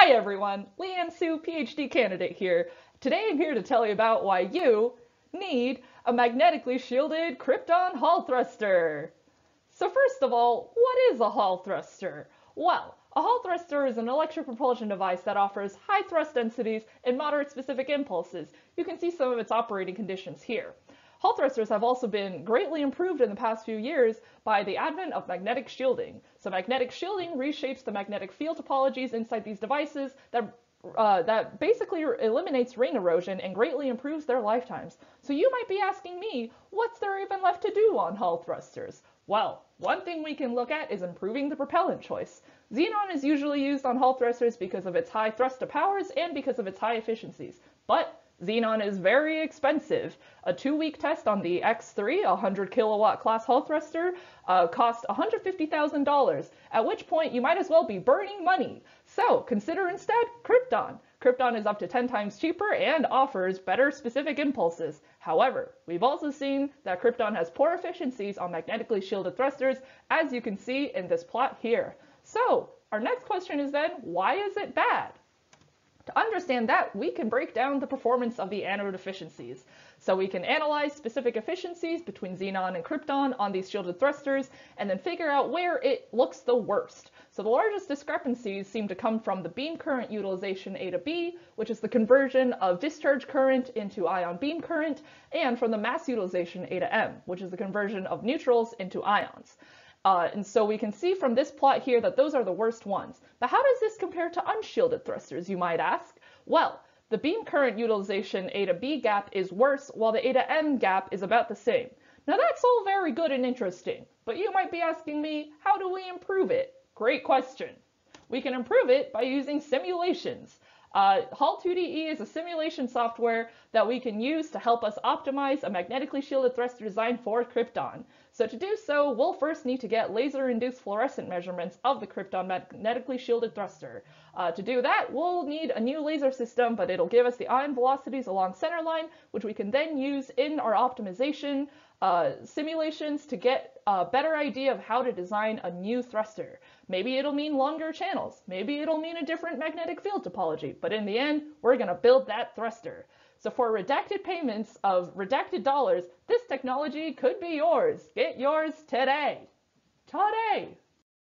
Hi everyone, Leanne Su, PhD candidate here. Today I'm here to tell you about why you need a magnetically shielded Krypton Hall thruster. So first of all, what is a Hall thruster? Well, a Hall thruster is an electric propulsion device that offers high thrust densities and moderate specific impulses. You can see some of its operating conditions here. Hall thrusters have also been greatly improved in the past few years by the advent of magnetic shielding. So magnetic shielding reshapes the magnetic field topologies inside these devices that uh, that basically eliminates ring erosion and greatly improves their lifetimes. So you might be asking me, what's there even left to do on Hall thrusters? Well, one thing we can look at is improving the propellant choice. Xenon is usually used on Hall thrusters because of its high thrust to powers and because of its high efficiencies. But Xenon is very expensive. A two-week test on the X3, a 100 kilowatt class Hall thruster, uh, cost $150,000, at which point you might as well be burning money. So consider instead Krypton. Krypton is up to 10 times cheaper and offers better specific impulses. However, we've also seen that Krypton has poor efficiencies on magnetically shielded thrusters, as you can see in this plot here. So our next question is then, why is it bad? To understand that, we can break down the performance of the anode efficiencies. So we can analyze specific efficiencies between xenon and krypton on these shielded thrusters, and then figure out where it looks the worst. So the largest discrepancies seem to come from the beam current utilization eta B, which is the conversion of discharge current into ion beam current, and from the mass utilization eta M, which is the conversion of neutrals into ions. Uh, and so we can see from this plot here that those are the worst ones. But how does this compare to unshielded thrusters, you might ask? Well, the beam current utilization eta B gap is worse, while the eta M gap is about the same. Now that's all very good and interesting, but you might be asking me, how do we improve it? Great question. We can improve it by using simulations. Uh, Hall2DE is a simulation software that we can use to help us optimize a magnetically shielded thruster design for Krypton. So to do so, we'll first need to get laser-induced fluorescent measurements of the Krypton magnetically shielded thruster. Uh, to do that, we'll need a new laser system, but it'll give us the ion velocities along center line, which we can then use in our optimization uh, simulations to get a better idea of how to design a new thruster. Maybe it'll mean longer channels. Maybe it'll mean a different magnetic field topology. But in the end, we're going to build that thruster. So for redacted payments of redacted dollars, this technology could be yours. Get yours today. Today!